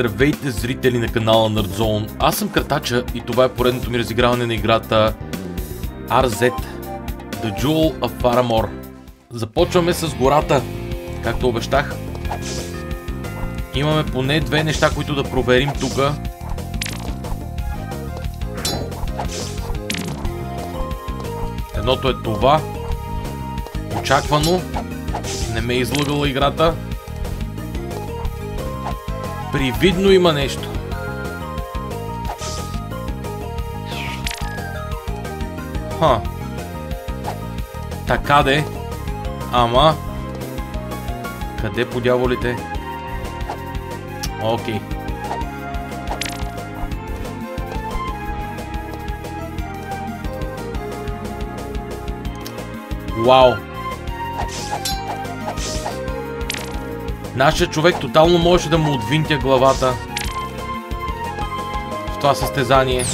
Здравейте зрители на канала Nerdzone, аз съм Картача и това е поредното ми разиграване на играта RZ The Jewel of Faramore. Започваме с гората, както обещах. Имаме поне две неща, които да проверим тук. Едното е това. Очаквано. Не ме е излъгала играта. Привидно има нещо. Ха. Така де. Ама. Къде по дяволите? Окей. Вау. Нашия човек тотално можеше да му отвинтя главата в това състезание.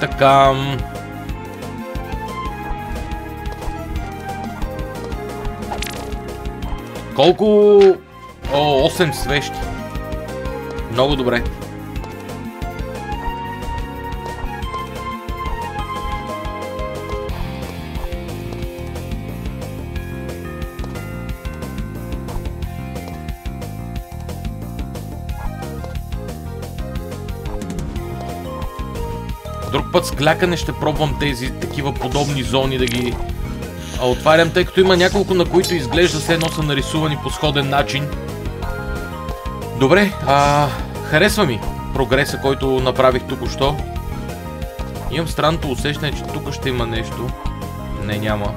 Така... Колко... О, 8 свещи. Много добре. Път с клякане ще пробвам тези такива подобни зони да ги отварям, тъй като има няколко на които изглежда се едно са нарисувани по сходен начин. Добре, а, харесва ми прогреса, който направих току-що. Имам странното усещане, че тук ще има нещо. Не, няма.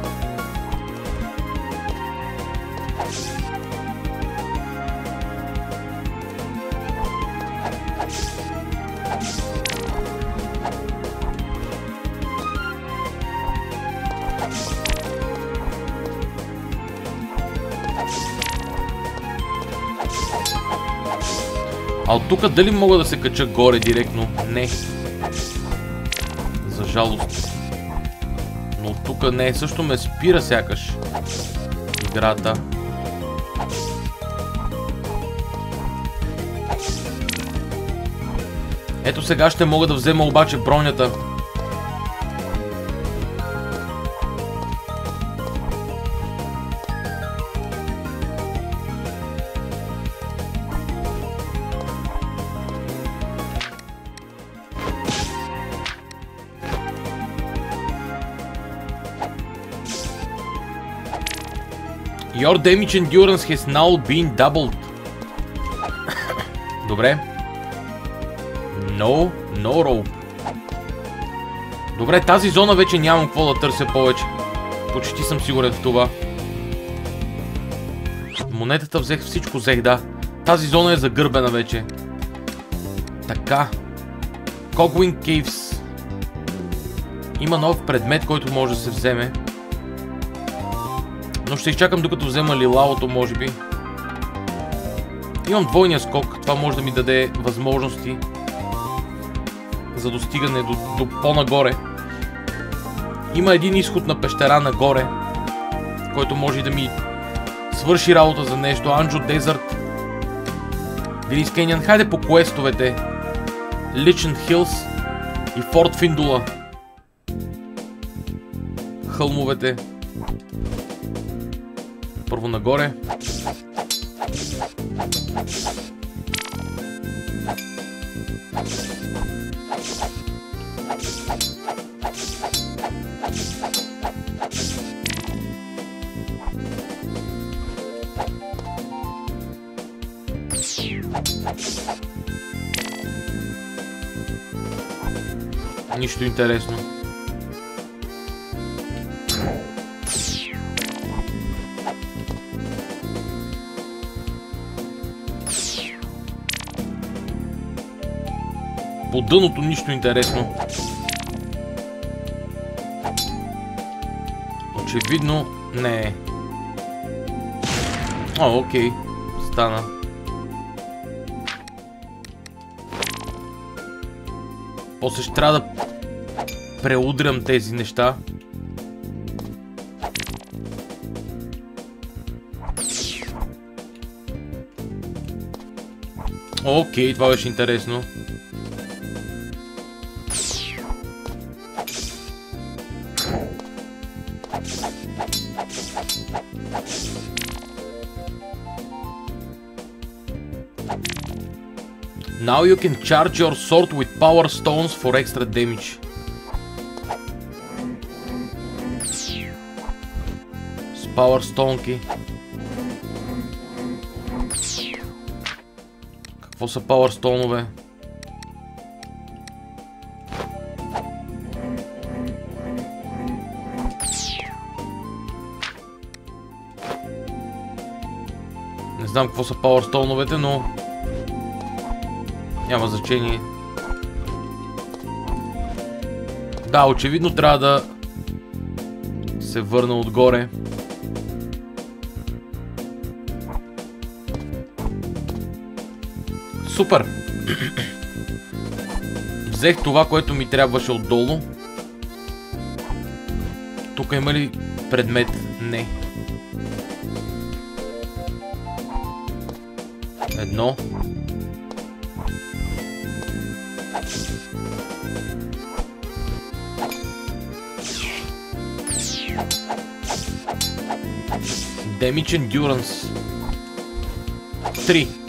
От тук дали мога да се кача горе директно? Не. За жалост. Но от тук не. Също ме спира сякаш. Играта. Ето сега ще мога да взема обаче бронята. Your damage endurance has now been doubled. Добре. No, no rope. Добре, тази зона вече нямам какво да търся повече. Почти съм сигурен в това. Монетата взех, всичко взех, да. Тази зона е загърбена вече. Така. Cogwing Caves. Има нов предмет, който може да се вземе. Но ще изчакам докато взема лилаото, може би. Имам двойния скок. Това може да ми даде възможности за достигане до, до по-нагоре. Има един изход на пещера нагоре, който може да ми свърши работа за нещо. Анджо Дезърт. Вилис Кенян. Хайде по квестовете. Личен Хилс и Форт Финдула. Хълмовете. Първо нагоре. Нищо интересно. Дъното нищо интересно. Очевидно не е. О, окей. Стана. После ще трябва да преудрям тези неща. Окей, това беше интересно. Now you can charge your sword with power stones for extra damage. С power стонки. Какво са power стонове? Не знам какво са power стоновете, но няма значение. Да, очевидно трябва да се върна отгоре. Супер! Взех това, което ми трябваше отдолу. Тук има ли предмет? Не. Едно. Damage Endurance. 3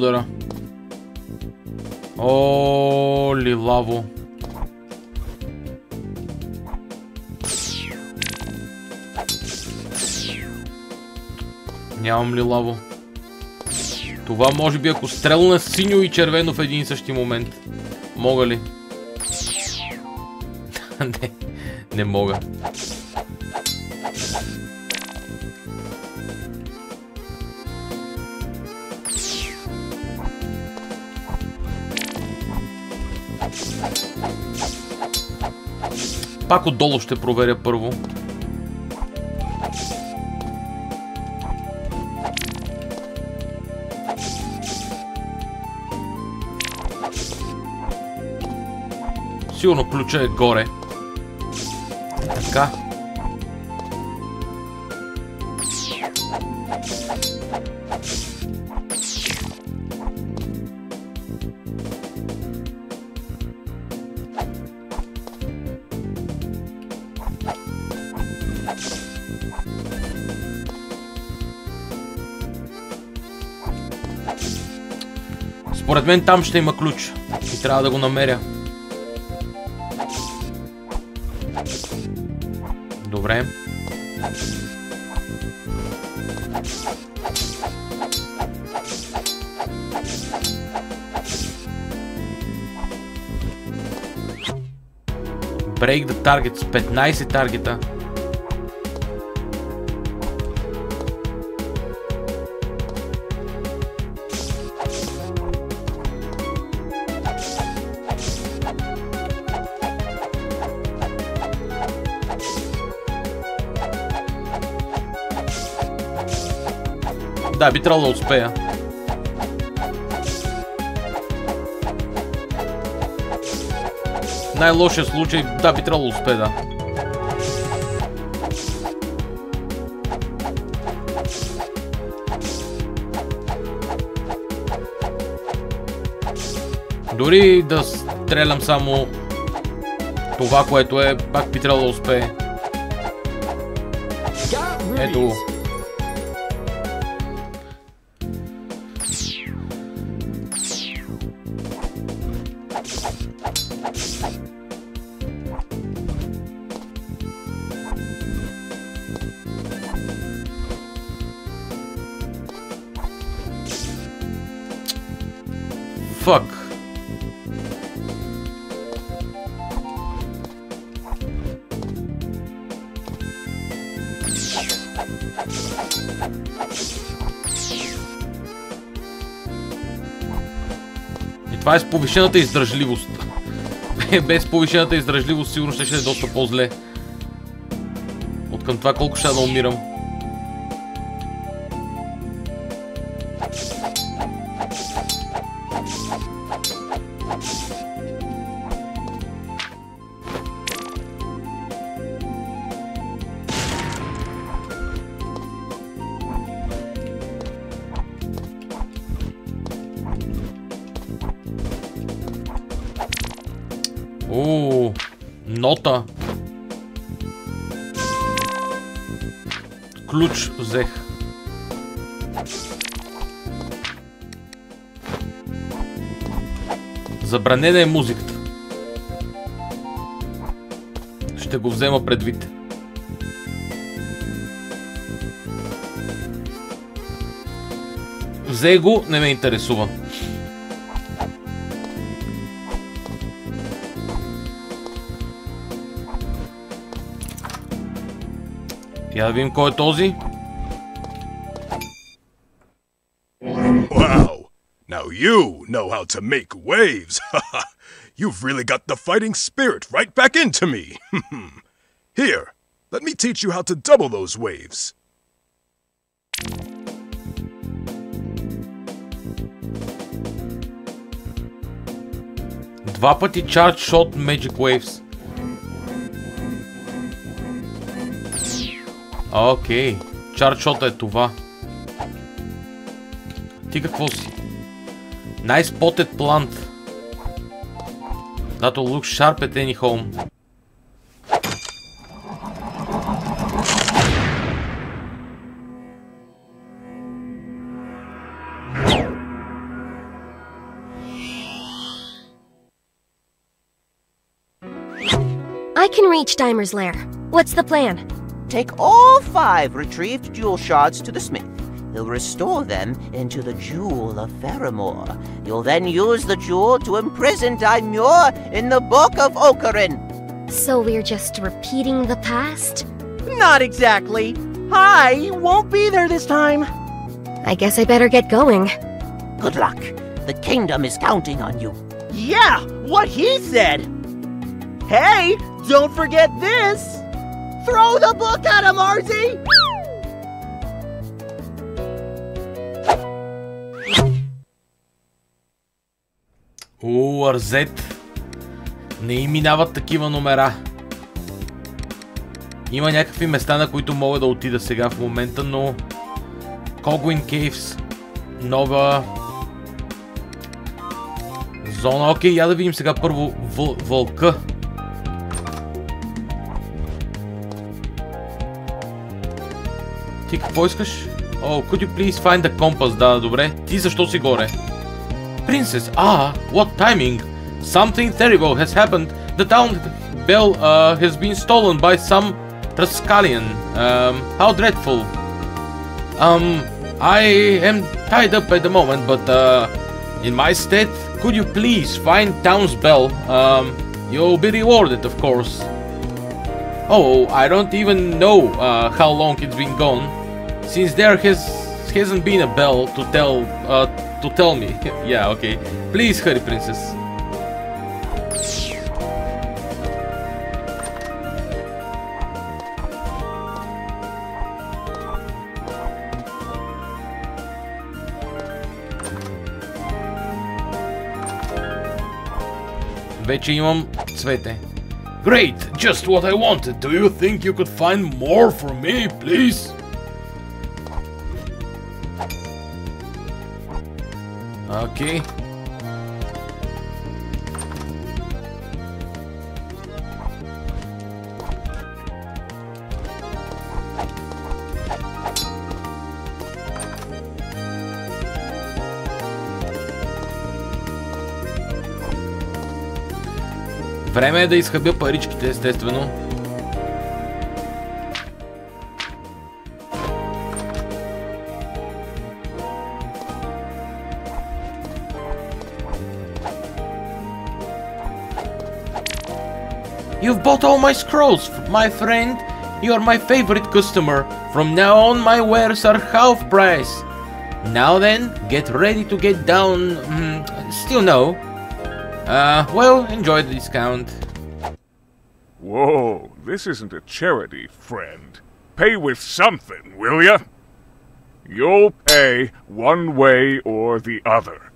удара. О, лилаво. Нямам лилаво. Това може би ако стрелна синьо и червено в един и същи момент. Мога ли? не, не мога. Пак отдолу ще проверя първо. Сигурно ключа е горе. Мен там ще има ключ. И трябва да го намеря. Добре. Break the targets. 15 таргета. Да, би трябвало да успея. Най-лошия случай, да, би трябвало да успея, да. Дори да стрелям само това, което е, пак би трябвало да успее. Ето го. Е с повишената издръжливост. Без повишената издръжливост сигурно ще, ще е доста по-зле. От към това колко ще да умирам. Забранена е музиката. Ще го взема предвид. Взе го, не ме интересува. Я да видим кой е този. Wow! Now you know how to make waves! You've really got the fighting spirit right back into me! Here, let me teach you how to double those waves. Два пъти Charge Shot Magic Waves. Окей. Charge Shot е това. Ти какво си? Nice Spotted Plant. That'll look sharp at any home. I can reach Dimer's lair. What's the plan? Take all five retrieved jewel shards to the smith. He'll restore them into the Jewel of Faramore. You'll then use the jewel to imprison Daimur in the Book of Ocarin. So we're just repeating the past? Not exactly. I won't be there this time. I guess I better get going. Good luck. The kingdom is counting on you. Yeah, what he said. Hey, don't forget this. Throw the book at him, Arzy! О, Арзет. Не им минават такива номера. Има някакви места, на които мога да отида сега в момента, но... Когуин Кейвс. Нова... Зона. Окей, я да видим сега първо въл... вълка. Ти какво искаш? О, could you please find the compass? Да, добре. Ти защо си горе? Princess, ah, what timing! Something terrible has happened. The town bell uh, has been stolen by some Trascalian. Um, how dreadful. Um, I am tied up at the moment, but uh, in my stead, could you please find town's bell? Um, you'll be rewarded, of course. Oh, I don't even know uh, how long it's been gone, since there has hasn't been a bell to tell uh, to tell me. yeah, okay. Please hurry, princess. Вече имам цвете. Great! Just what I wanted. Do you think you could find more for me, please? Окей. Време е да изхъбя паричките, естествено. You've bought all my scrolls, my friend. You are my favorite customer. From now on, my wares are half price. Now then, get ready to get down. Mm, still no. Uh, well, enjoy the discount. Whoa, this isn't a charity, friend. Pay with something, will ya? You'll pay one way or the other.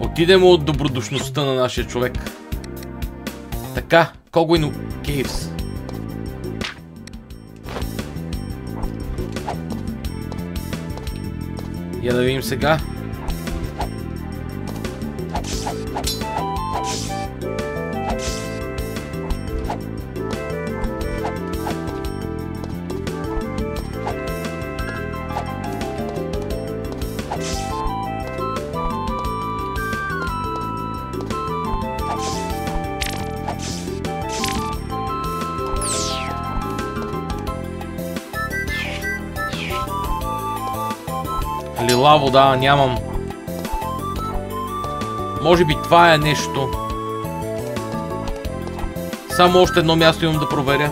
Отидем от добродушността на нашия човек. Така, Когуино Кейвс. Я да видим сега. Лила вода нямам. Може би това е нещо. Само още едно място имам да проверя.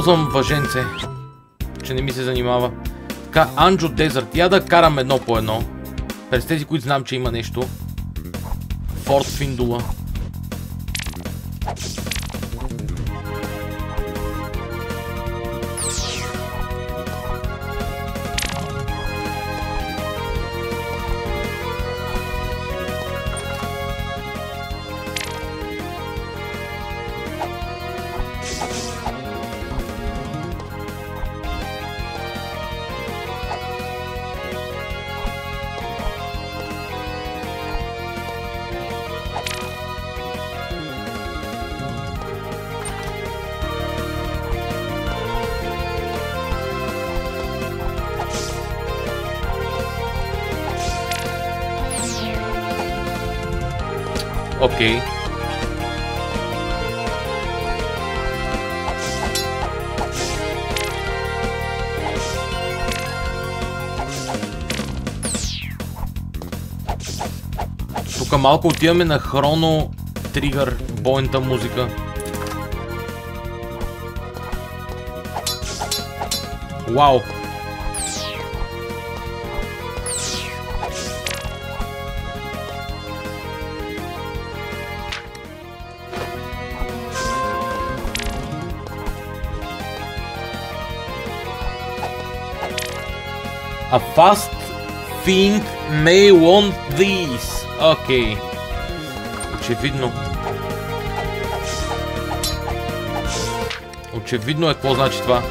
Използвам въженце, че не ми се занимава. Така, Анджо Дезърт. Я да карам едно по едно. През тези, които знам, че има нещо. Форт Финдула. Окей. Тук малко отиваме на хроно тригър, бойната музика. Вау! A fast think may want these. Окей. Очевидно. Очевидно е какво значи това.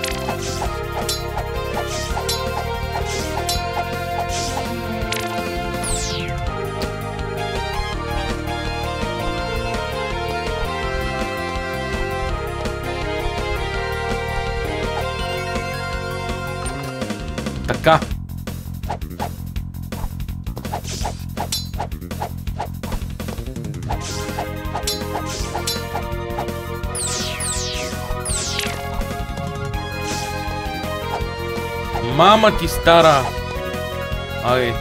Мама ти стара! Ай.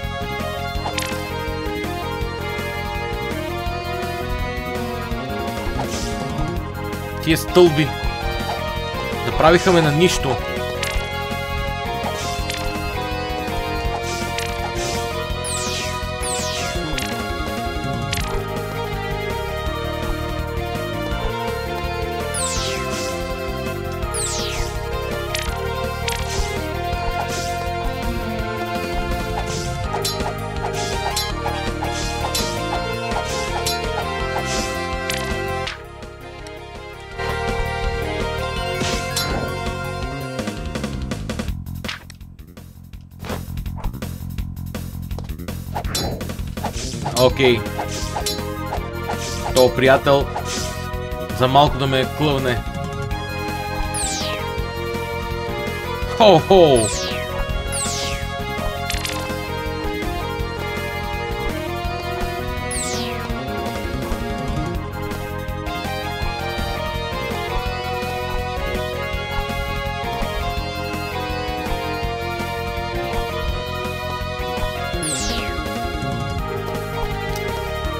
Тия стълби. Направиха ме на нищо. Окей. То приятел за малко да ме клъвне. Хо-хо!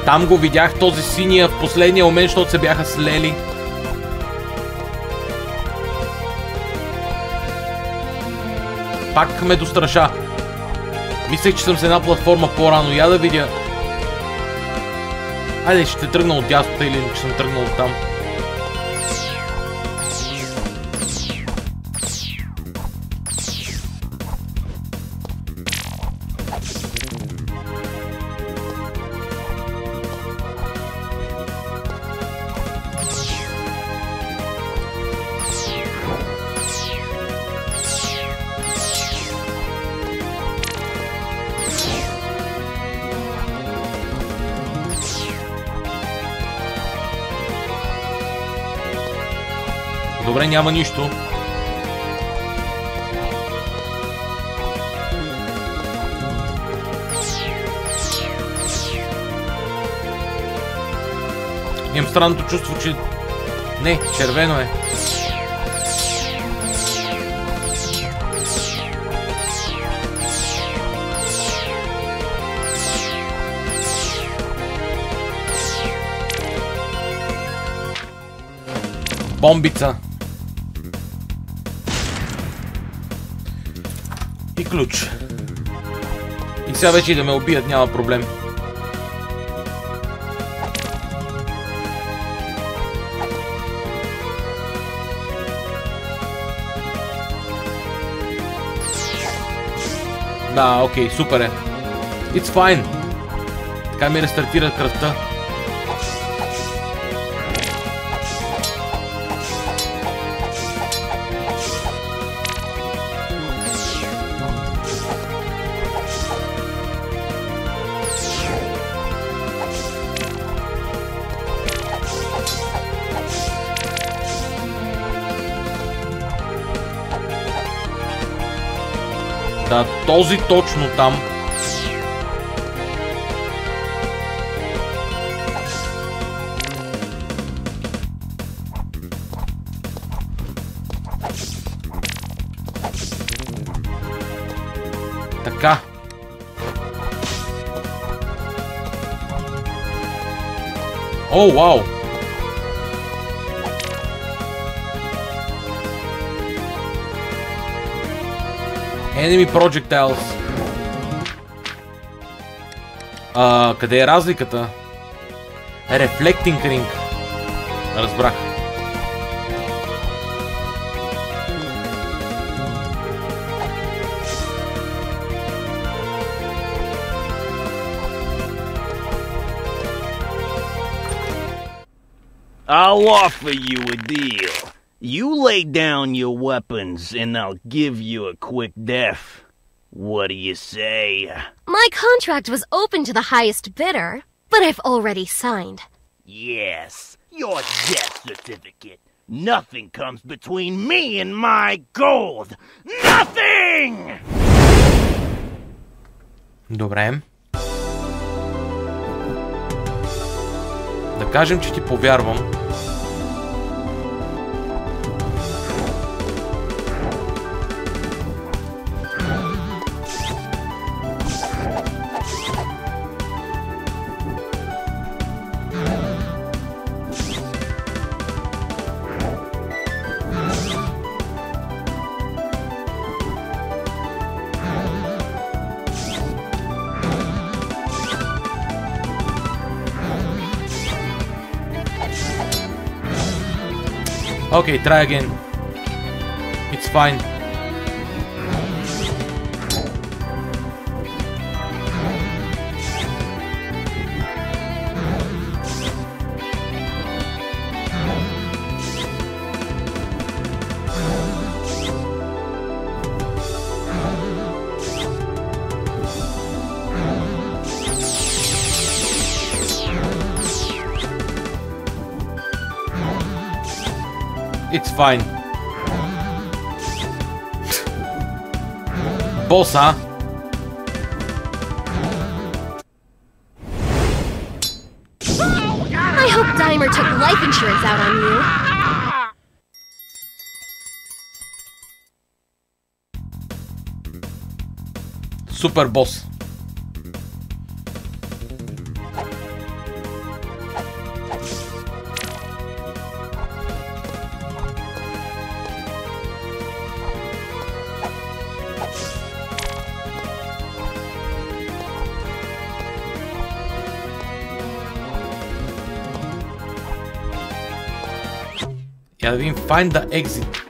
Там го видях този синия в последния момент, защото се бяха слели. Пак ме достраша. Мислех, че съм с една платформа по-рано. Я да видя. Айде, ще тръгна от дясната или че съм тръгнал от там. Добре, няма нищо. Имам странното чувство, че... Не, червено е. Бомбица. Ключ. И сега вече и да ме убият няма проблем. Да, окей, супер е. It's fine. Така ми рестартира кръвта. Този точно там. Така. О, вау! Enemy projectiles. А, къде е разликата? Reflecting ring. Разбрах. I'll offer you a deal. You lay down your weapons, and I'll give you a quick death. What do you say? My contract was open to the highest bidder, but I've already signed. Yes, your death certificate. Nothing comes between me and my gold. Nothing! Добре. Да кажем, че ти повярвам. Okay, try again. It's fine. fine. Boss, huh? I hope Dimer took life insurance out on you. Super Boss. Find the Exit.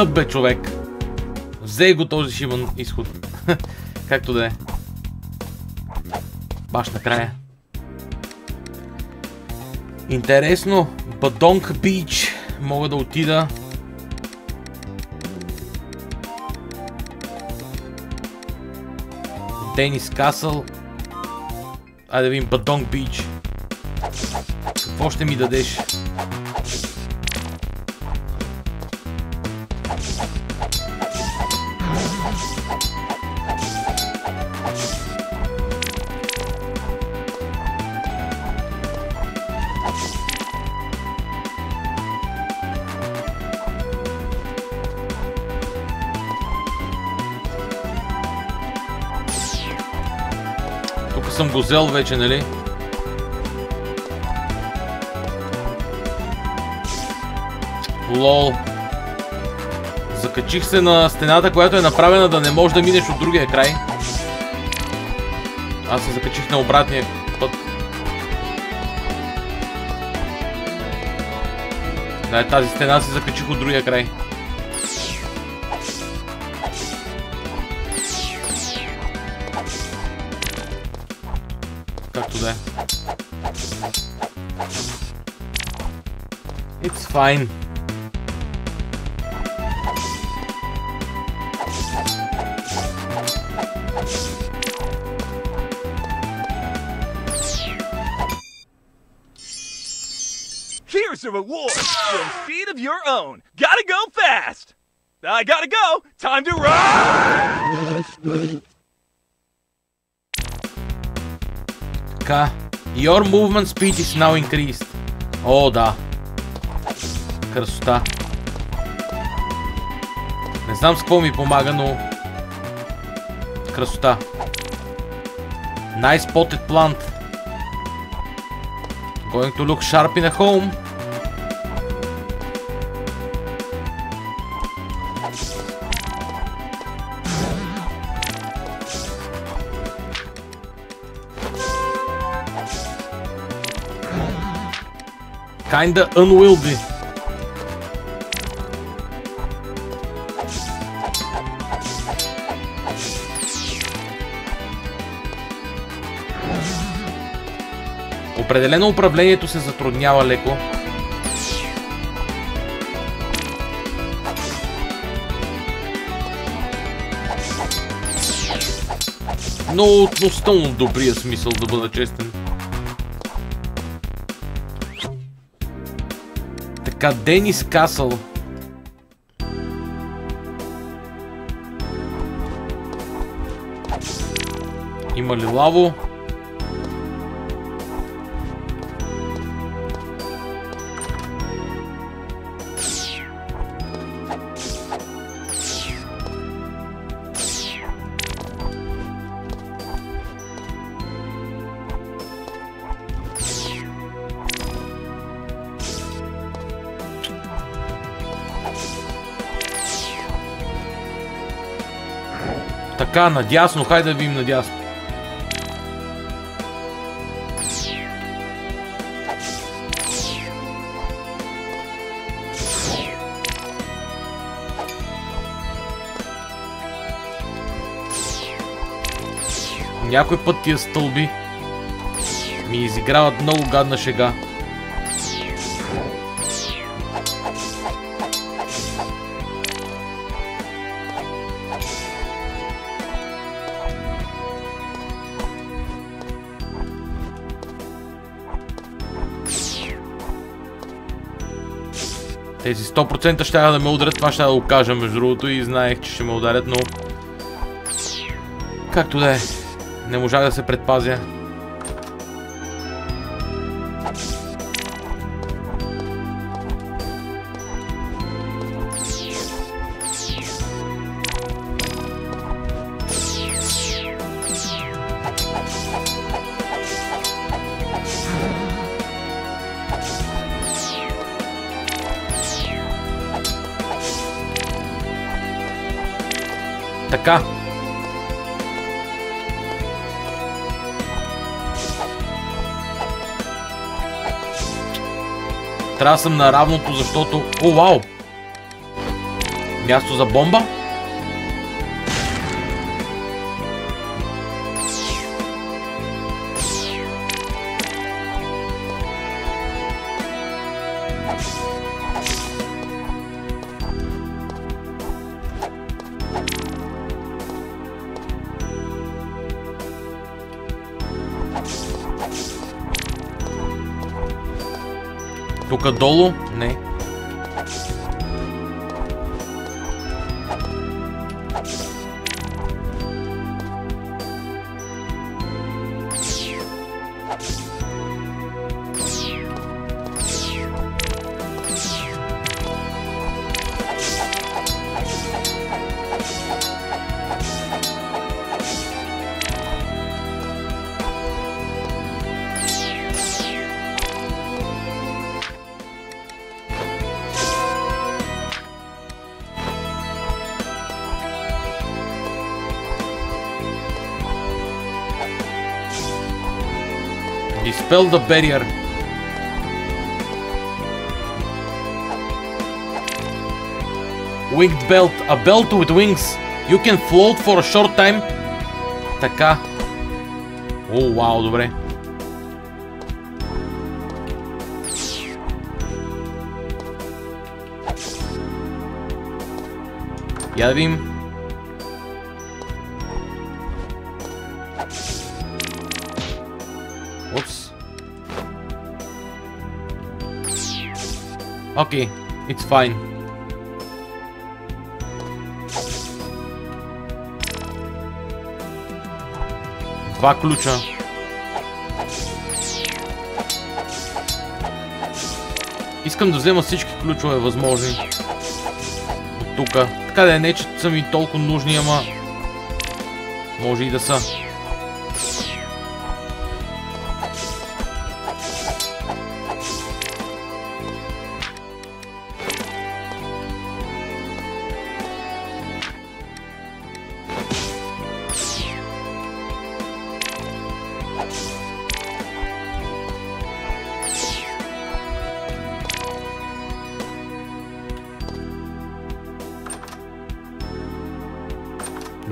Е бе, човек. Взе го този шибан изход. Както да е. Баш накрая. Интересно, Бадонг Бич. Мога да отида. Денис Касъл. Айде да видим Бадонг Бич. Какво ще ми дадеш? Взел вече, нали? Лол. Закачих се на стената, която е направена да не можеш да минеш от другия край. Аз се закачих на обратния път. Да, тази стена се закачих от другия край. fine. Here's a reward for speed of your own. Gotta go fast. I gotta go. Time to run. Your movement speed is now increased. Oh da. Красота. Не знам с какво ми помага, но... Красота. Nice spotted plant. Going to look sharp in a home. Kinda unwieldy. Определено управлението се затруднява леко. Но относително добрия смисъл да бъда честен. Така, Денис Касъл. Има ли лаво? Така, надясно, хайде да видим надясно. Някой път тия стълби ми изиграват много гадна шега. Тези 100% ще да ме ударят, това ще да го кажа между другото и знаех, че ще ме ударят, но... Както да е. Не можах да се предпазя. Трябва да съм на равното, защото... О, вау! Място за бомба? Тук Dispel the barrier. Winged belt. A belt with wings. You can float for a short time. Така. О, вау, добре. Я да видим. Okay, it's fine. Два ключа. Искам да взема всички ключове възможни. Тука. Така да е не, че са ми толкова нужни, ама... Може и да са.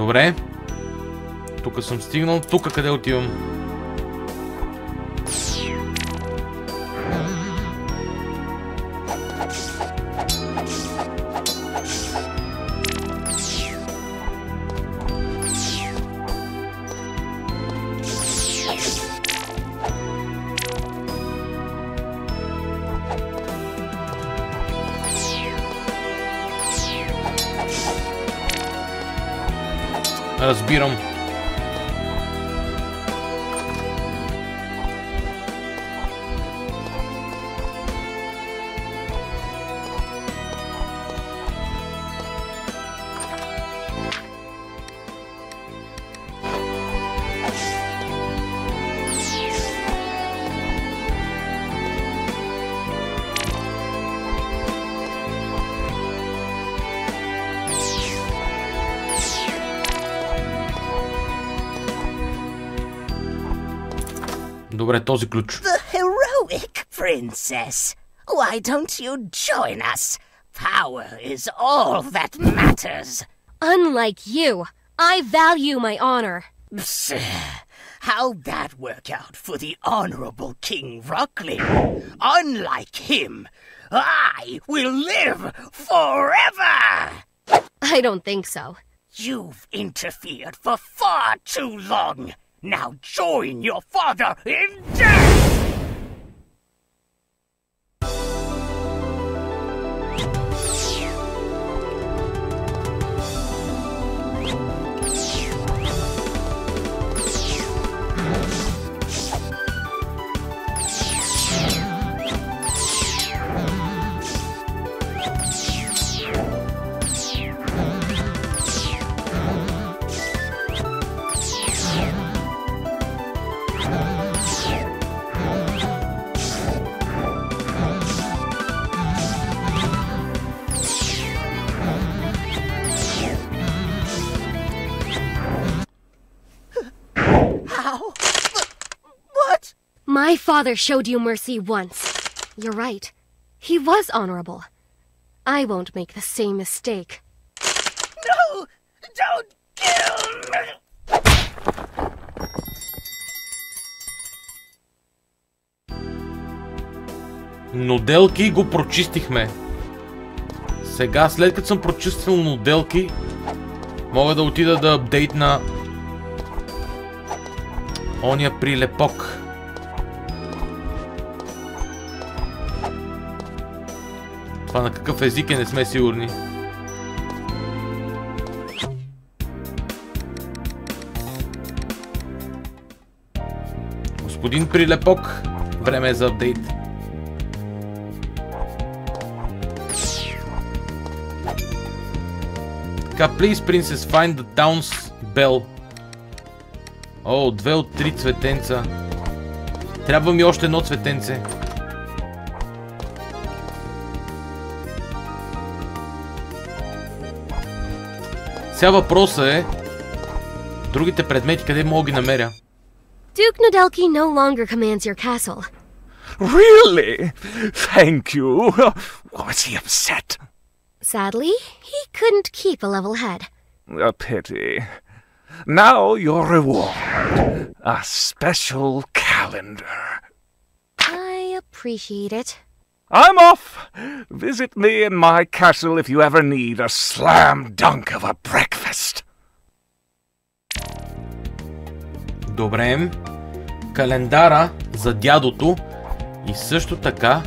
Добре. Тук съм стигнал. Тук къде отивам? The heroic princess! Why don't you join us? Power is all that matters. Unlike you, I value my honor. Psst. How'd that work out for the Honorable King Rocklin? Unlike him, I will live forever! I don't think so. You've interfered for far too long. Now join your father in death! My father showed you mercy once. You're right. He was honorable. I won't make the same mistake. No! Don't kill me! Ноделки го прочистихме. Сега, след като съм прочистил ноделки, мога да отида да апдейтна ония прилепок. Това на какъв език е, не сме сигурни. Господин Прилепок, време е за апдейт. Така, please, princess, find the town's bell. О, две от три цветенца. Трябва ми още едно цветенце. Сега въпросът е... Другите предмети къде мога ги намеря? Duke Nodelki no longer commands your castle. Really? Thank you. Was he upset? Sadly, he couldn't keep a level head. A pity. Now your reward. A special calendar. I appreciate it. I'm off. Visit me in my castle if you ever need a slam dunk of a breakfast. Добре. Календара за дядото. И също така...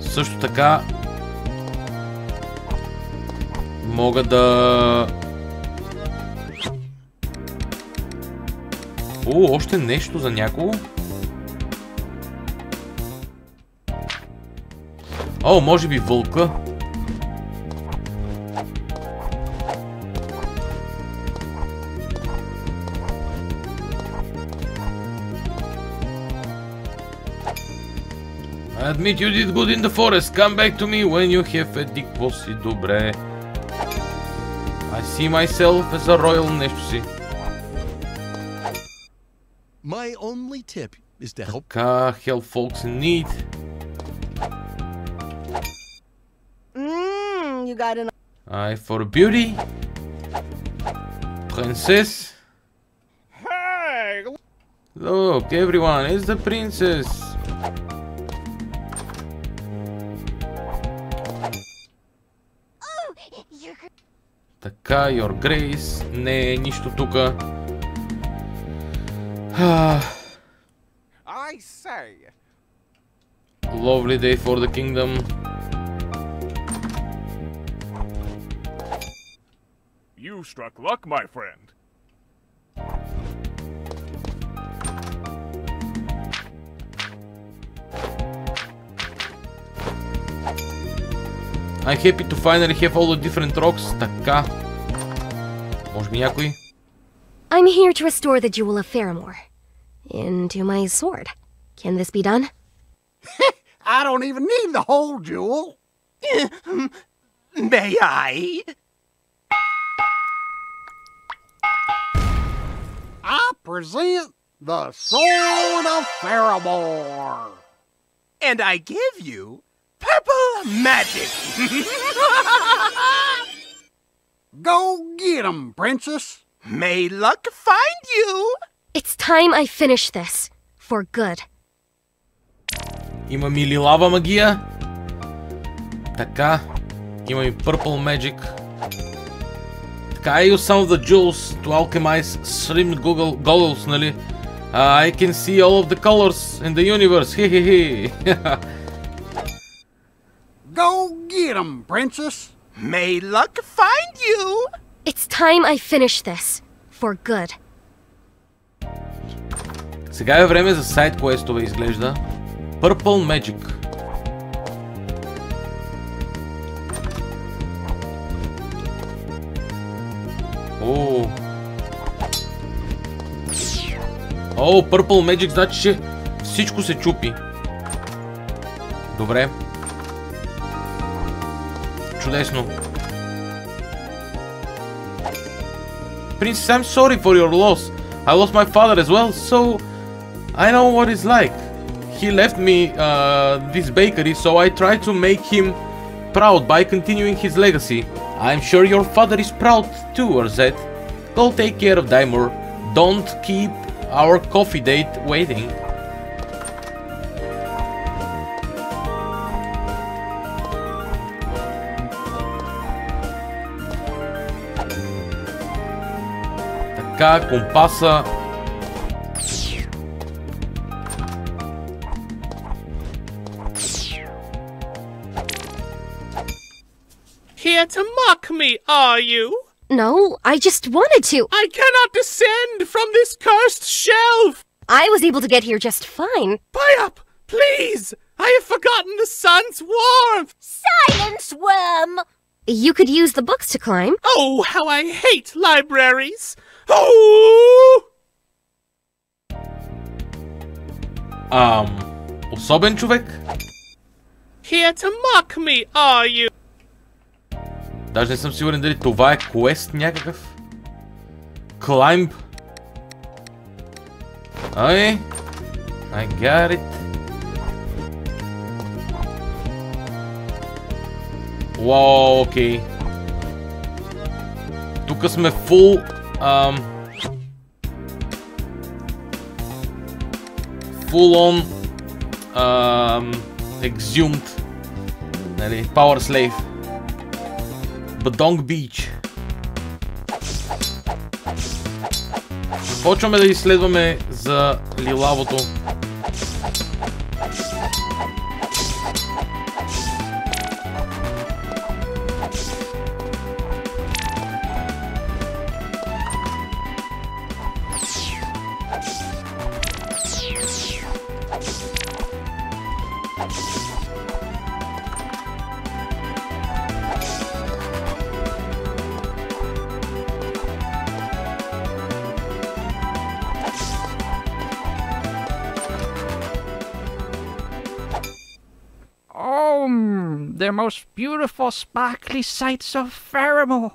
Също така... Мога да... О, още нещо за някого? О, може би вълка. I admit you did good in the forest. Come back to me when you have a dick pussy. Добре. I see myself as a royal нещо си. My only tip is to help Така, help folks in need. you got an. Eye for beauty. Princess. Hey! Look, everyone, it's the princess. Така, Your Grace. Не е нищо тука. I say. Lovely day for the kingdom. You struck luck, my friend. I'm happy to finally have all the different rocks. Така. Може би някой? I'm here to restore the Jewel of Faramore. Into my sword. Can this be done? I don't even need the whole jewel. May I? I present the Sword of Faramore. And I give you purple magic. Go get 'em, princess. May luck find you! It's time I finish this. For good. Имам и лилава магия. Така. Имам и Purple Magic. Така, I use some of the jewels to alchemize slim Google goggles, нали? Uh, I can see all of the colors in the universe. Хе-хе-хе. Go get 'em, princess. May luck find you! It's time I finish this. For good. Сега е време за сайт квестове изглежда. Purple Magic. О. О, Purple Magic значи, че всичко се чупи. Добре. Чудесно. Princess, I'm sorry for your loss. I lost my father as well, so I know what it's like. He left me uh, this bakery, so I try to make him proud by continuing his legacy. I'm sure your father is proud too, Orzet. Go take care of Daimor. Don't keep our coffee date waiting. Така, компаса. are you? No, I just wanted to. I cannot descend from this cursed shelf! I was able to get here just fine. Buy up, please! I have forgotten the sun's warmth! Silence, worm! You could use the books to climb. Oh, how I hate libraries! Oh! Um, osoben? Here to mock me, are you? Даже не съм сигурен дали това е квест някакъв. Climb. Ай, I got it. Уау, окей. Тук сме фул... Full on... Ам... Нали, Power Slave. Badong Beach. Почваме да изследваме за лилавото. beautiful sparkly sights of Faramore.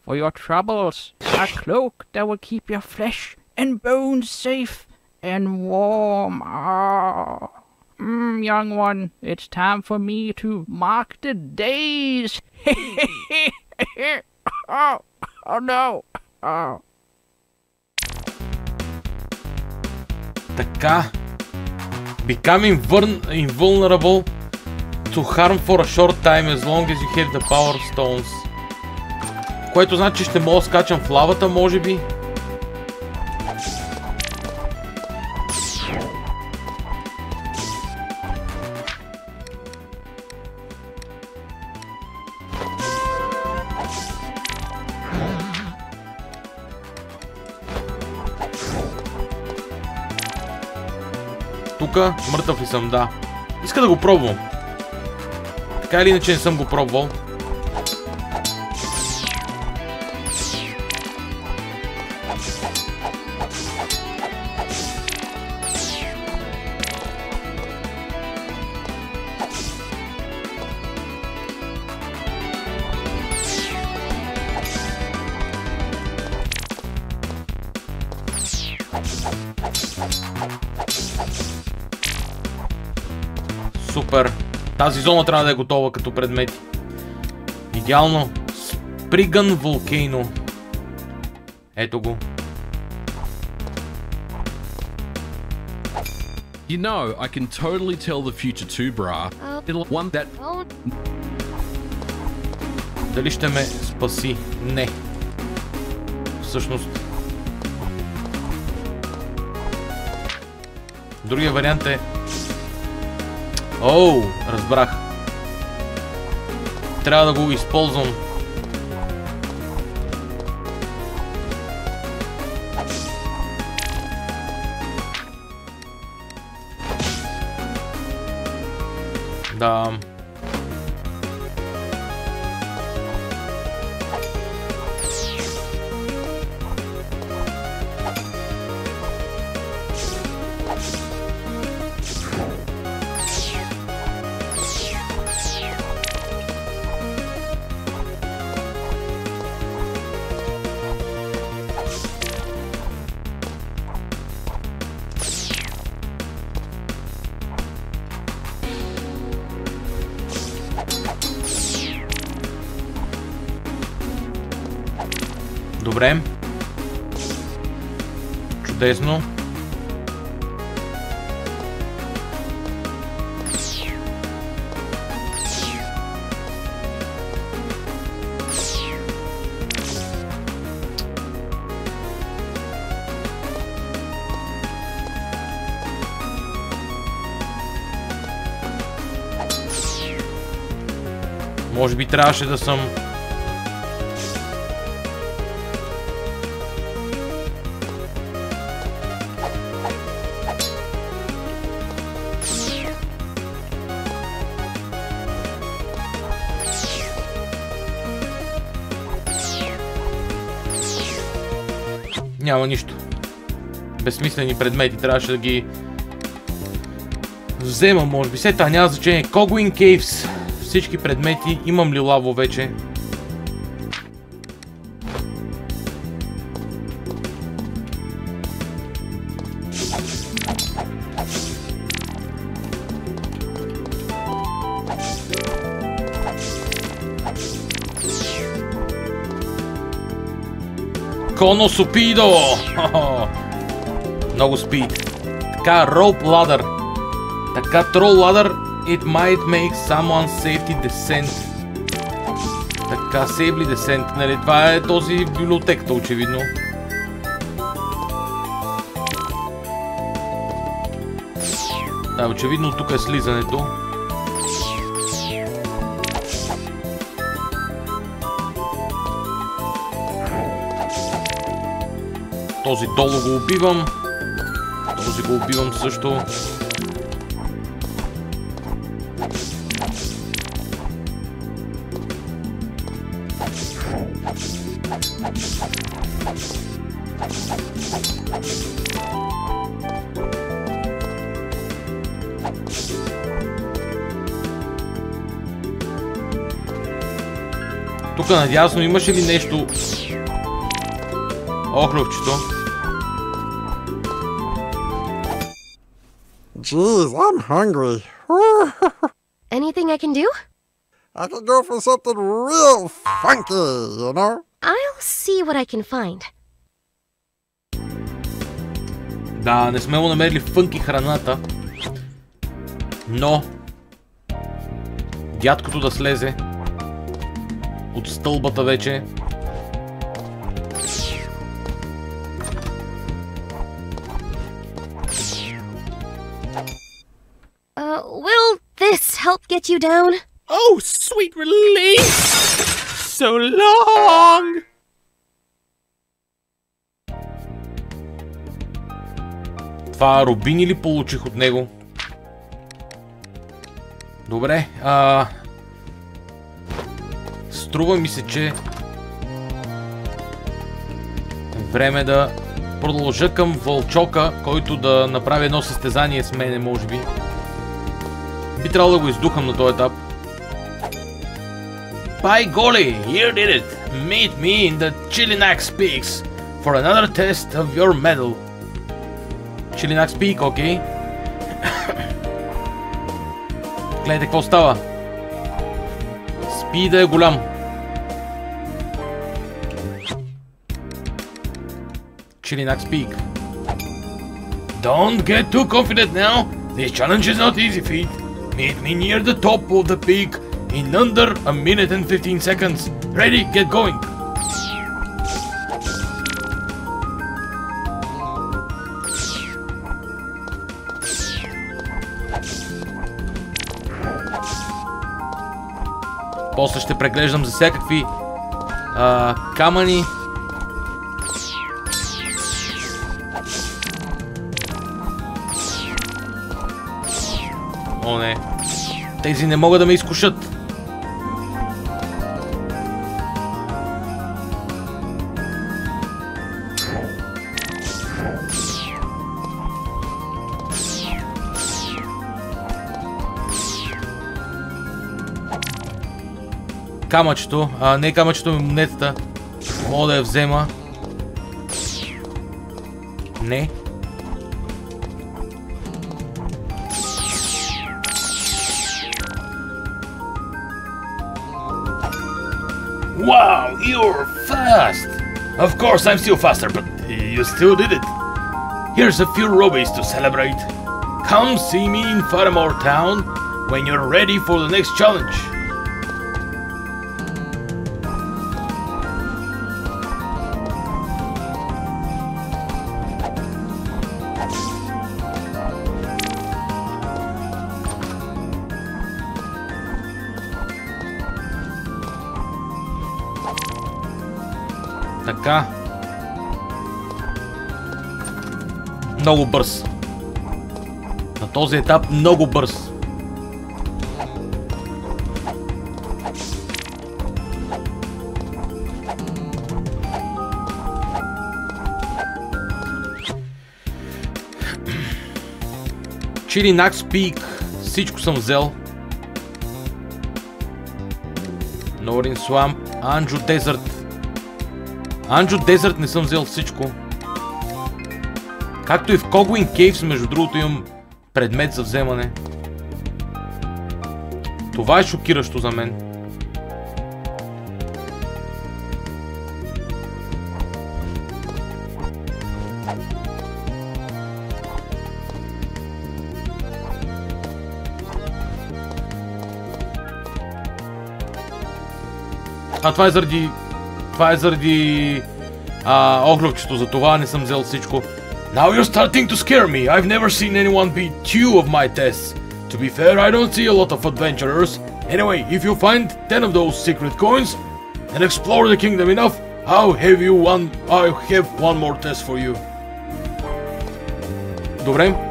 For your troubles, a cloak that will keep your flesh and bones safe and warm. Ah. Mm, young one, it's time for me to mark the days. oh, oh no. Oh. Така. Becoming vuln- invulnerable to harm for a short time as long as you have the power stones. Което значи ще мога да скачам в лавата, може би. Тука мъртъв ли съм, да. Иска да го пробвам. Така или иначе не съм го пробвал. Тази зона трябва да е готова като предмети. Идеално. Сприган Волкейно. Ето го. You know, I can totally tell the future too, brah. It'll one that Дали ще ме спаси? Не. Всъщност. Другия вариант е... Оу, разбрах. Трябва да го използвам. Добре. Чудесно. Може би трябваше да съм Безсмислени предмети. Трябваше да ги взема, може би. Се, няма значение. Когуин Caves. Всички предмети. Имам ли лаво вече? Коносопидо! Много спид. Така, rope ladder. Така, troll ladder. It might make someone safety descent. Така, safely descent. Нали, това е този в очевидно. Да, очевидно тук е слизането. Този долу го убивам. Този го убивам също. Тук надясно имаше ли нещо? Охлювчето. Jeez, I'm hungry. Anything I can do? I could go for something real funky, you know? I'll see what I can find. Да, не сме му намерили фънки храната. Но... Дядкото да слезе. От стълбата вече. Get you down? Oh, sweet relief! So long! Това рубини ли получих от него? Добре, а... Струва ми се, че... Време да продължа към Вълчока, който да направи едно състезание с мене, може би. Би трябвало да го издухам на този етап. By golly, you did it! Meet me in the Chilinax Peaks for another test of your medal. Chilinax Peak, окей. Okay. Гледайте какво става. Спида е голям. Chilinax Peak. Don't get too confident now. This challenge is not easy feat. Meet me near the top of the peak in under a minute and 15 seconds. Ready, get going. После ще преглеждам за всякакви а, камъни. Тези не могат да ме изкушат. камъчето, а не камъчето ми монетата. Мога да я взема. Не. You're fast! Of course, I'm still faster, but you still did it. Here's a few rubies to celebrate. Come see me in Faramore Town when you're ready for the next challenge. Така. Много бърз. На този етап много бърз. Чили Накс Пик. Всичко съм взел. Норин Сламп. Анджо Дезърт. Анджо Дезърт не съм взел всичко. Както и в Когуин Кейвс, между другото, имам предмет за вземане. Това е шокиращо за мен. А това е заради... Това е заради... А, огръвчето, за това не съм взел всичко. Now you're starting to scare me. I've never seen anyone beat two of my tests. To be fair, I don't see a lot of adventurers. Anyway, if you find 10 of those secret coins and explore the kingdom enough, I'll have you one I'll have one more test for you. Добре.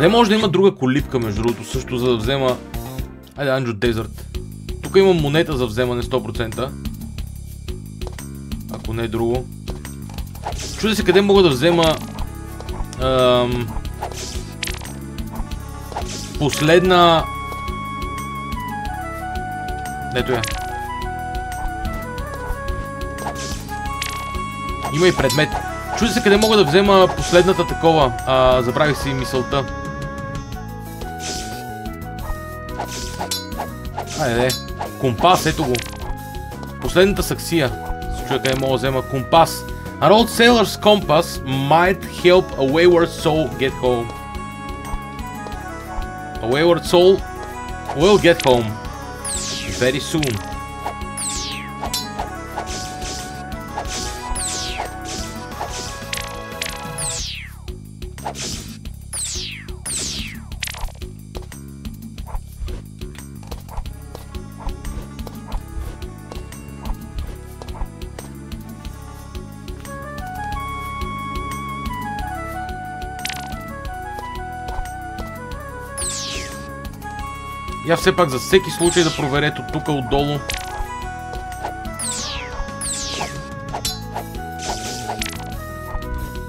Къде може да има друга колипка, между другото, също за да взема... Айде, Анджо Дезърт. Тук имам монета за вземане 100%. Ако не е друго. Чудя се къде мога да взема... Ам... Последна... Ето я. Има и предмет. Чудя се къде мога да взема последната такова. А, забравих си мисълта. Айде, компас, ето го. Последната саксия. Се чуя къде мога да взема компас. An old sailor's compass might help a wayward soul get home. A wayward soul will get home very soon. Все пак за всеки случай да проверете от тук отдолу.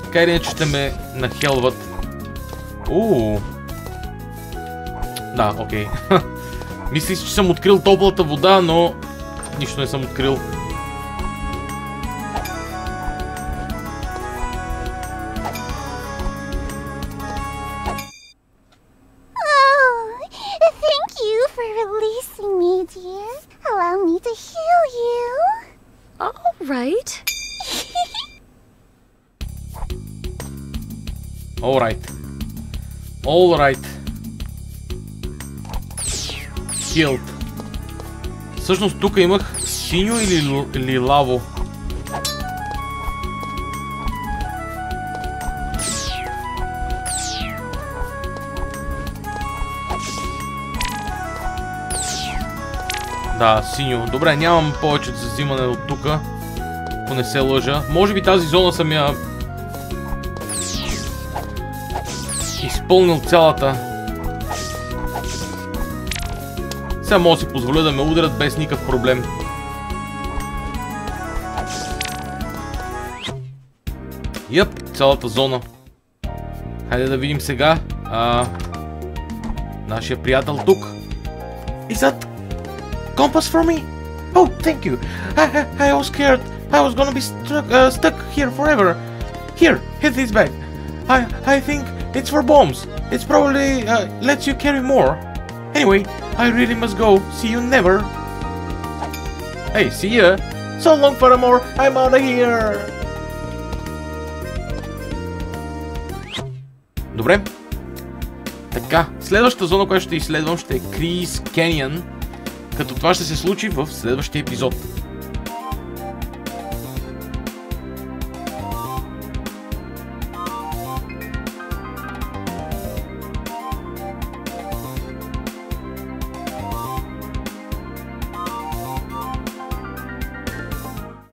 Така или иначе ще ме нахелват. Уу. Да, окей. Мислих, че съм открил топлата вода, но нищо не съм открил. allow need to heal you. All right. All right. All right. Healed. Всъщност тук имах синьо или лилаво. Да, синьо. Добре, нямам повече за взимане от тук. Ако не се лъжа. Може би тази зона съм я изпълнил цялата. Сега мога да си позволя да ме ударят без никакъв проблем. Йъп, цялата зона. Хайде да видим сега. А, нашия приятел тук. Is that compass for me? Oh, thank you. I, I, I was scared. I was gonna be stuck, uh, stuck here forever. Here, hit this bag. I, I think it's for bombs. It's probably uh, lets you carry more. Anyway, I really must go. See you never. Hey, see ya. So long, Paramore. I'm out of here. Добре. Така, следващата зона, която ще изследвам, ще е Крис Canyon, Като това ще се случи в следващия епизод.